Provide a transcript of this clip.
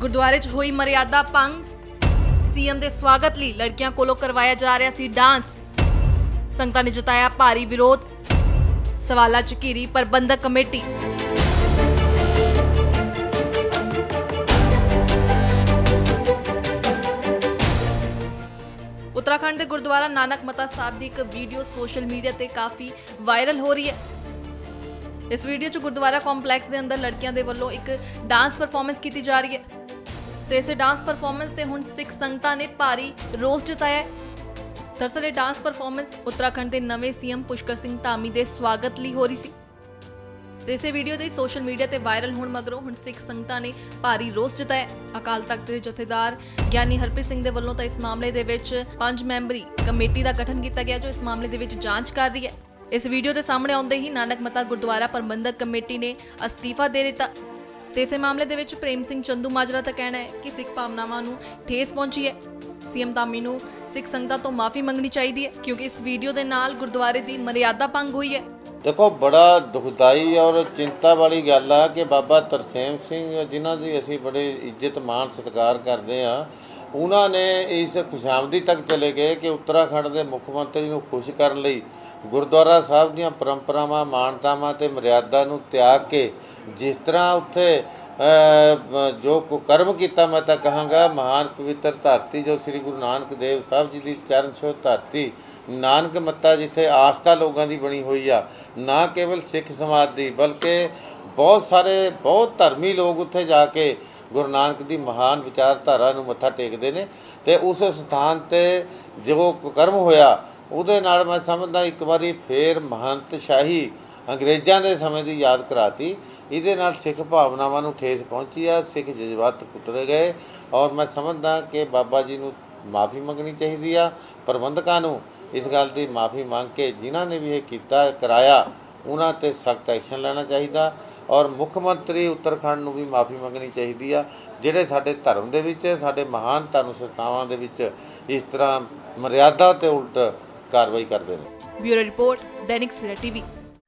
ਗੁਰਦੁਆਰੇ 'ਚ ਹੋਈ ਮਰਿਆਦਾ ਭੰਗ। ਸੀਐਮ ਦੇ ਸਵਾਗਤ ਲਈ ਲੜਕੀਆਂ ਕੋਲੋਂ ਕਰਵਾਇਆ ਜਾ ਰਿਹਾ ਸੀ ਡਾਂਸ। ਸੰਗਤਾਂ ਨੇ ਜਤਾਇਆ ਭਾਰੀ ਵਿਰੋਧ। ਸਵਾਲਾਂ 'ਚ ਘਿਰੀ ਪ੍ਰਬੰਧਕ ਕਮੇਟੀ। ਉੱਤਰਾਖੰਡ ਦੇ ਗੁਰਦੁਆਰਾ ਨਾਨਕ ਮਤਾ ਸਾਹਿਬ ਦੀ ਇੱਕ ਵੀਡੀਓ ਸੋਸ਼ਲ ਮੀਡੀਆ ਤੇ ਕਾਫੀ ਵਾਇਰਲ ਹੋ ਰਹੀ ਹੈ। ਇਸ ਵੀਡੀਓ 'ਚ ਗੁਰਦੁਆਰਾ ਕੰਪਲੈਕਸ ਦੇ ਅੰਦਰ ਲੜਕੀਆਂ ਦੇ ਵੱਲੋਂ ਇੱਕ ਡਾਂਸ ਪਰਫਾਰਮੈਂਸ ਕੀਤੀ ਜਾ ਰਹੀ ਹੈ। ਤੇ ਇਸੇ ਡਾਂਸ ਪਰਫਾਰਮੈਂਸ ਤੇ ਹੁਣ ਸਿੱਖ ਸੰਗਤਾਂ ਨੇ ਭਾਰੀ ਰੋਸ ਜਤਾਇਆ ਹੈ। ਇਹ ਡਾਂਸ ਪਰਫਾਰਮੈਂਸ ਉੱਤਰਾਖੰਡ ਦੇ ਨਵੇਂ ਸੀਐਮ ਪੁਸ਼ਕਰ ਸਿੰਘ ਧਾਮੀ ਦੇ ਸਵਾਗਤ ਲਈ ਹੋ ਰਹੀ ਸੀ। ਤੇ ਇਸੇ ਵੀਡੀਓ ਦੇ ਸੋਸ਼ਲ ਮੀਡੀਆ ਤੇ ਵਾਇਰਲ ਹੋਣ ਮਗਰੋਂ ਹੁਣ ਸਿੱਖ ਸੰਗਤਾਂ ਨੇ ਭਾਰੀ ਰੋਸ ਜਤਾਇਆ ਅਕਾਲ ਤਖਤ ਦੇ ਜਥੇਦਾਰ ਗਿਆਨੀ ਹਰਪ੍ਰੀਤ ਸਿੰਘ ਦੇ ਵੱਲੋਂ ਤਾਂ ਇਸ ਮਾਮਲੇ ਦੇ ਵਿੱਚ ਪੰਜ ਮੈਂਬਰੀ ਕਮੇਟੀ ਦਾ ਗਠਨ ਕੀਤਾ ਗਿਆ, ਜੋ ਇਸ ਮਾਮਲੇ ਦੇ ਵਿੱਚ ਜਾਂਚ ਕਰ ਰਹੀ ਹੈ। ਇਸ ਵੀਡੀਓ ਦੇ ਸਾਹਮਣੇ ਆਉਂਦੇ ਹੀ ਨਾਨਕ ਮਤਾ ਗੁਰਦੁਆਰਾ ਪ੍ਰਬੰਧਕ ਕਮੇਟੀ ਨੇ ਅਸਤੀਫਾ ਦੇ ਦਿੱਤਾ। ਤੇ ਇਸੇ ਮਾਮਲੇ ਦੇ ਵਿੱਚ ਪ੍ਰੇਮ ਸਿੰਘ ਚੰਦੂ ਮਾਜਰਾ ਦਾ ਕਹਿਣਾ ਹੈ ਕਿ ਸਿੱਖ ਭਾਵਨਾਵਾਂ ਨੂੰ ਠੇਸ ਪਹੁੰਚੀ ਹੈ। ਸੀਐਮ ਧਾਮੀ ਨੂੰ ਸਿੱਖ ਸੰਗਤਾਂ ਤੋਂ ਮਾਫੀ ਮੰਗਣੀ ਚਾਹੀਦੀ ਹੈ, ਕਿਉਂਕਿ ਇਸ ਵੀਡੀਓ ਦੇ ਨਾਲ ਗੁਰਦੁਆਰੇ ਦੀ ਮਰਿਆਦਾ ਭੰਗ ਹੋਈ ਹੈ। ਦੇਖੋ, ਬੜਾ ਦੁਖਦਾਈ ਔਰ ਚਿੰਤਾ ਵਾਲੀ ਗੱਲ ਆ ਕਿ ਬਾਬਾ ਤਰਸੇਮ ਸਿੰਘ, ਜਿਨ੍ਹਾਂ ਦੀ ਅਸੀਂ ਬੜੇ ਇੱਜ਼ਤ, ਮਾਣ, ਸਤਿਕਾਰ ਕਰਦੇ ਆ ਉਹਨਾਂ ਨੇ ਇਸ ਖੁਸ਼ਾਮਦੀ ਤੱਕ ਚਲੇ ਗਏ ਕਿ ਉੱਤਰਾਖੰਡ ਦੇ ਮੁੱਖ ਮੰਤਰੀ ਨੂੰ ਖੁਸ਼ ਕਰਨ ਲਈ ਗੁਰਦੁਆਰਾ ਸਾਹਿਬ ਦੀਆਂ ਪਰੰਪਰਾਵਾਂ, ਮਾਨਤਾਵਾਂ ਤੇ ਮਰਿਆਦਾ ਨੂੰ ਤਿਆਗ ਕੇ ਜਿਸ ਤਰ੍ਹਾਂ ਉੱਥੇ ਜੋ ਜੋ ਕੁਕਰਮ ਕੀਤਾ ਮੈਂ ਤਾਂ ਕਹਾਂਗਾ, ਮਹਾਨ ਪਵਿੱਤਰ ਧਰਤੀ ਜੋ ਸ੍ਰੀ ਗੁਰੂ ਨਾਨਕ ਦੇਵ ਸਾਹਿਬ ਜੀ ਦੀ ਚਰਨ ਛੋਹ ਧਰਤੀ, ਨਾਨਕ ਮੱਤਾ ਜਿੱਥੇ ਆਸਥਾ ਲੋਕਾਂ ਦੀ ਬਣੀ ਹੋਈ ਆ, ਨਾ ਕੇਵਲ ਸਿੱਖ ਸਮਾਜ ਦੀ ਬਲਕਿ ਬਹੁਤ ਸਾਰੇ, ਬਹੁਤ ਧਰਮੀ ਲੋਕ ਉੱਥੇ ਜਾ ਕੇ ਗੁਰੂ ਨਾਨਕ ਦੀ ਮਹਾਨ ਵਿਚਾਰਧਾਰਾ ਨੂੰ ਮੱਥਾ ਟੇਕਦੇ ਨੇ ਤੇ ਉਸ ਸਥਾਨ ਤੇ ਜੋ ਕੁਕਰਮ ਹੋਇਆ, ਉਹਦੇ ਨਾਲ ਮੈਂ ਸਮਝਦਾ ਇੱਕ ਵਾਰੀ ਫੇਰ ਮਹੰਤ ਸ਼ਾਹੀ ਅੰਗਰੇਜ਼ਾਂ ਦੇ ਸਮੇਂ ਦੀ ਯਾਦ ਕਰਾਤੀ। ਇਹਦੇ ਨਾਲ ਸਿੱਖ ਭਾਵਨਾਵਾਂ ਨੂੰ ਠੇਸ ਪਹੁੰਚੀ ਆ, ਸਿੱਖ ਜਜ਼ਬਾਤ ਕੁੱਟਰੇ ਗਏ ਔਰ ਮੈਂ ਸਮਝਦਾ ਕਿ ਬਾਬਾ ਜੀ ਨੂੰ ਮਾਫੀ ਮੰਗਣੀ ਚਾਹੀਦੀ ਆ ਪ੍ਰਬੰਧਕਾਂ ਨੂੰ। ਇਸ ਗੱਲ ਦੀ ਮਾਫੀ ਮੰਗ ਕੇ ਜਿਨ੍ਹਾਂ ਨੇ ਵੀ ਇਹ ਕੀਤਾ, ਕਰਾਇਆ ਉਹਨਾਂ ਤੇ ਸਖਤ ਐਕਸ਼ਨ ਲੈਣਾ ਚਾਹੀਦਾ ਔਰ ਮੁੱਖ ਮੰਤਰੀ ਉੱਤਰਾਖੰਡ ਨੂੰ ਵੀ ਮਾਫੀ ਮੰਗਣੀ ਚਾਹੀਦੀ ਆ, ਜਿਹੜੇ ਸਾਡੇ ਧਰਮ ਦੇ ਵਿੱਚ, ਸਾਡੇ ਮਹਾਨ ਧਰਮ ਸੰਸਥਾਵਾਂ ਦੇ ਵਿੱਚ ਇਸ ਤਰ੍ਹਾਂ ਮਰਿਆਦਾ ਤੇ ਉਲਟ ਕਾਰਵਾਈ ਕਰਦੇ ਨੇ। Bureau report, Dainik Savera TV.